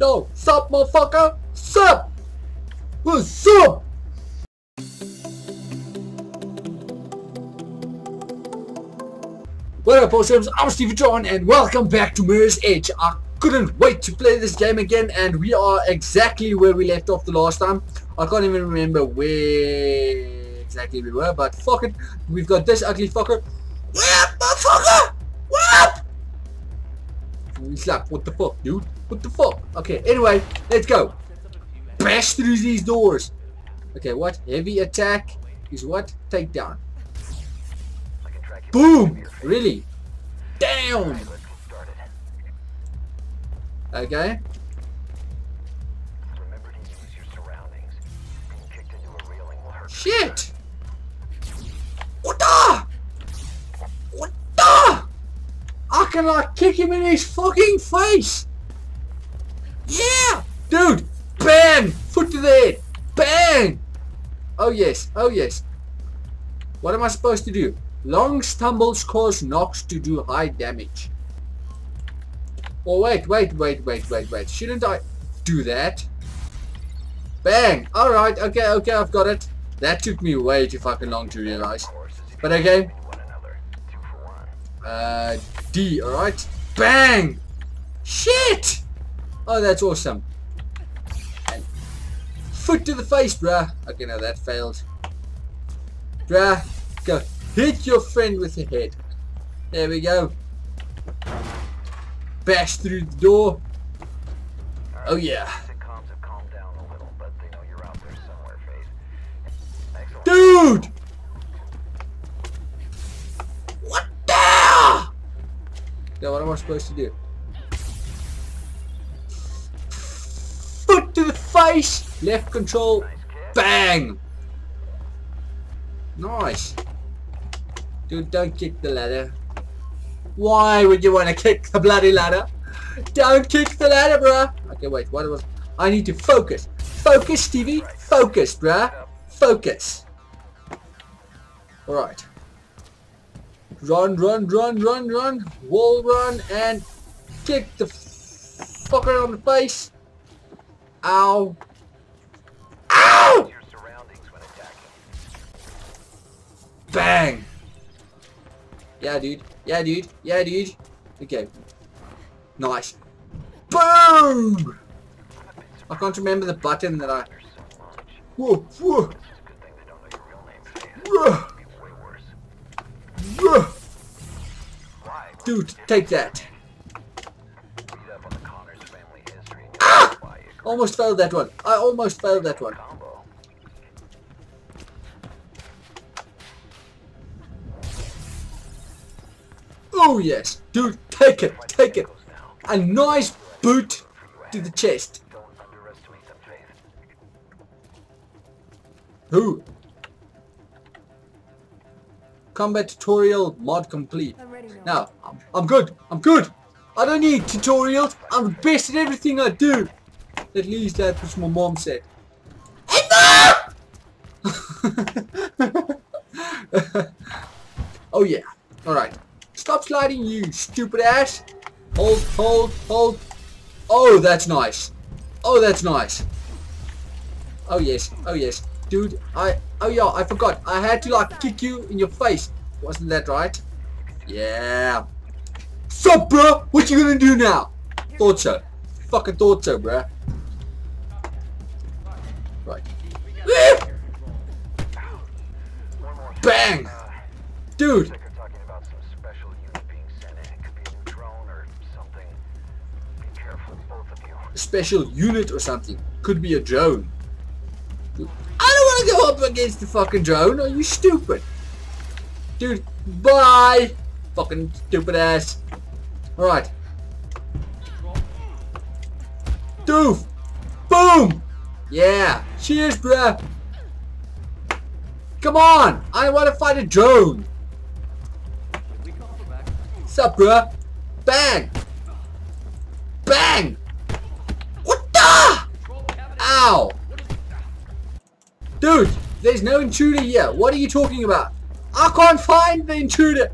No, sup, motherfucker? Sup? What's up? What up, awesomes? I'm Stevie John, and welcome back to Mirror's Edge. I couldn't wait to play this game again, and we are exactly where we left off the last time. I can't even remember where exactly we were, but fuck it. We've got this ugly fucker. What, motherfucker? He's like, what the fuck, dude? What the fuck? Okay, anyway, let's go. Bash through these doors. Okay, what? Heavy attack is what? Takedown. Boom! Really? Down! Okay. Shit! Can like kick him in his fucking face! Yeah! Dude! Bang! Foot to the head! Bang! Oh yes, oh yes. What am I supposed to do? Long stumbles cause knocks to do high damage. Oh wait, wait, wait, wait, wait, wait. Shouldn't I do that? Bang! Alright, okay, okay, I've got it. That took me way too fucking long to realize. But okay. Uh, D, alright? Bang! Shit! Oh, that's awesome. And foot to the face, bruh. Okay, now that failed. Bruh, go. Hit your friend with the head. There we go. Bash through the door. Oh yeah. Now what am I supposed to do? Foot to the face! Left control. Bang! Nice. Dude, don't kick the ladder. Why would you want to kick the bloody ladder? Don't kick the ladder, bruh. Okay, wait, what was... I need to focus. Focus, Stevie. Focus, bruh. Focus. Alright. Run, run, run, run, run. Wall run and kick the fucker on the face. Ow. Ow! Bang. Yeah, dude. Yeah, dude. Yeah, dude. Okay. Nice. Boom! I can't remember the button that I... Whoa, whoa. Dude, take that. Ah! Almost failed that one. I almost failed that one. Oh yes, dude, take it, take it. A nice boot to the chest. Who? Combat tutorial mod complete. Now, I'm, I'm good, I'm good. I don't need tutorials, I'm the best at everything I do. At least that's what my mom said. oh yeah, alright. Stop sliding, you stupid ass. Hold, hold, hold. Oh, that's nice. Oh, that's nice. Oh, yes. Oh, yes. Dude, I... Oh, yeah, I forgot. I had to, like, kick you in your face. Wasn't that right? Yeah. Sup, bro? What you gonna do now? Thought so. Fucking thought so, bro. Right. Bang! Dude! A special unit or something. Could be a drone. To go up against the fucking drone. Are you stupid? Dude, bye! Fucking stupid ass. Alright. Doof! Boom! Yeah! Cheers, bruh! Come on! I want to fight a drone! Sup, bruh? Bang! Bang! What the? Ow! Dude, there's no intruder here. What are you talking about? I can't find the intruder.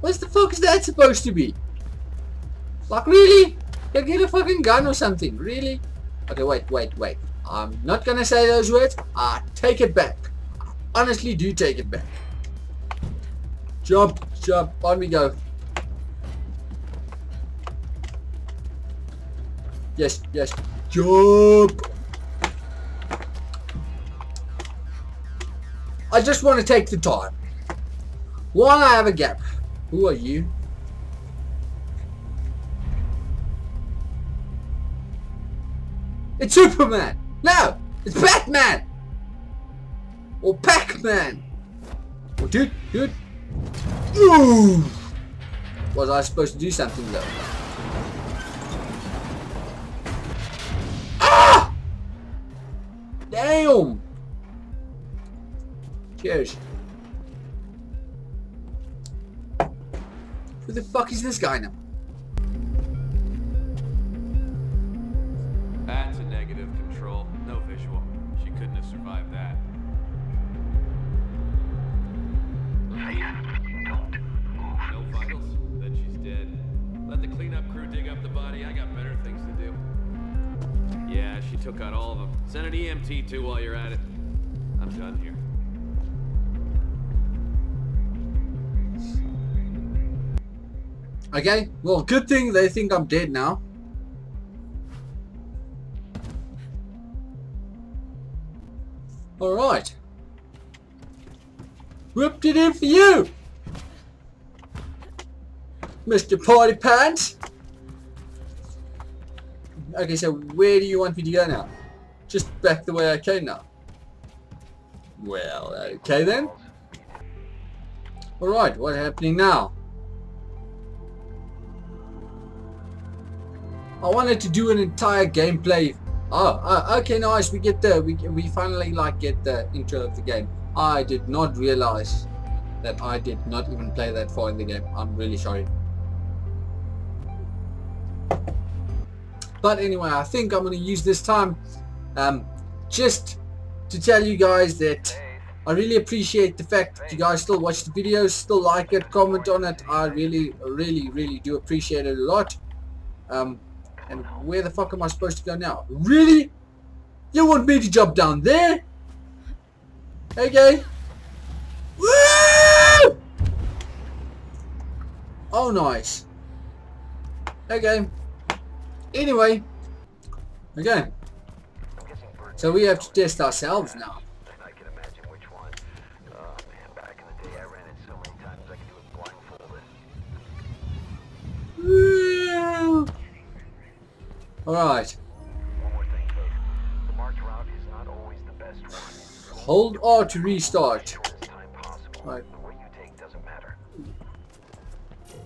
What the fuck is that supposed to be? Like, really? Yeah, get a fucking gun or something. Really? Okay, wait, wait, wait. I'm not gonna say those words. I take it back. I honestly do take it back. Jump, jump, on we go. Yes, yes, jump. I just want to take the time. While I have a gap. Who are you? It's Superman! No! It's Batman! Or Pac-Man! Oh, dude, dude. Ooh! Was I supposed to do something though? Ah! Damn! Cheers. Who the fuck is this guy now? That's a negative control. No visual. She couldn't have survived that. No vitals? Then she's dead. Let the cleanup crew dig up the body. I got better things to do. Yeah, she took out all of them. Send an EMT too while you're at it. I'm done here. Okay, well, good thing they think I'm dead now. Alright. Whooped it in for you! Mr. Party Pants! Okay, so where do you want me to go now? Just back the way I came now. Well, okay then. Alright, what's happening now? I wanted to do an entire gameplay. Oh, uh, okay, nice. We get the we we finally like get the intro of the game. I did not realize that I did not even play that far in the game. I'm really sorry. But anyway, I think I'm going to use this time um, just to tell you guys that I really appreciate the fact that you guys still watch the videos, still like it, comment on it. I really, really, really do appreciate it a lot. Um, and where the fuck am I supposed to go now? Really? You want me to jump down there? Okay. Woo! Oh, nice. Okay. Anyway. Okay. So we have to test ourselves now. I can imagine which one. Oh man, back in the day I ran it so many times I could do it blindfolded. Woo! Alright. One more thing, Case. The march route is not always the best one. Hold R to restart. Shortest time possible. Right. The way you take doesn't matter.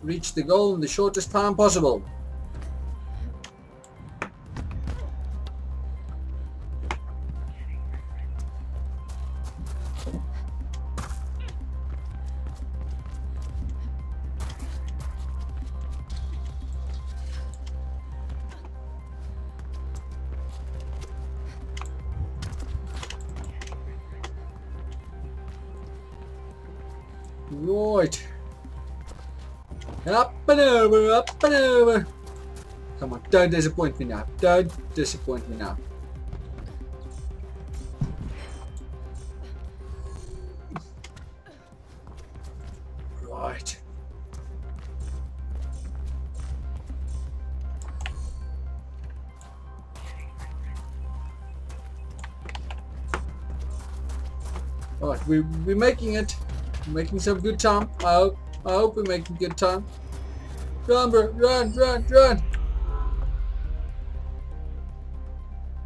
Reach the goal in the shortest time possible. Right. Up and over, up and over. Come on, don't disappoint me now. Don't disappoint me now. Right. Alright, we, we're making it. Making some good time. I hope. I hope we're making good time. Run, bro. Run, run, run.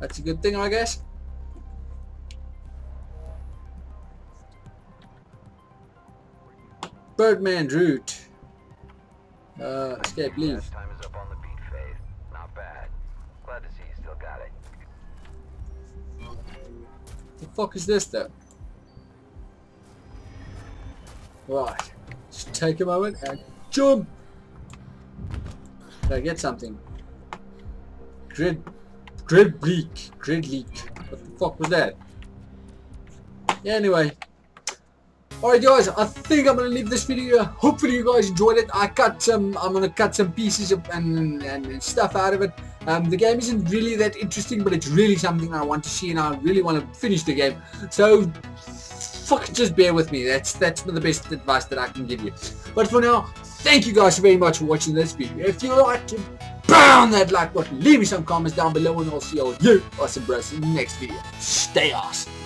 That's a good thing, I guess. Birdman route. Uh, escape, leave. Time is up on the beat. Not bad. Glad to see you still got it. The fuck is this though? Right. Just take a moment and jump! Did I get something? Grid... Grid leak. Grid leak. What the fuck was that? Yeah, anyway. Alright guys, I think I'm gonna leave this video. Hopefully you guys enjoyed it. I cut some, I'm gonna cut some pieces and, and, and stuff out of it. Um, the game isn't really that interesting, but it's really something I want to see and I really want to finish the game. So, fuck, just bear with me. That's that's the best advice that I can give you. But for now, thank you guys very much for watching this video. If you liked it, pound that like button, leave me some comments down below, and I'll see all you awesome bros in the next video. Stay awesome.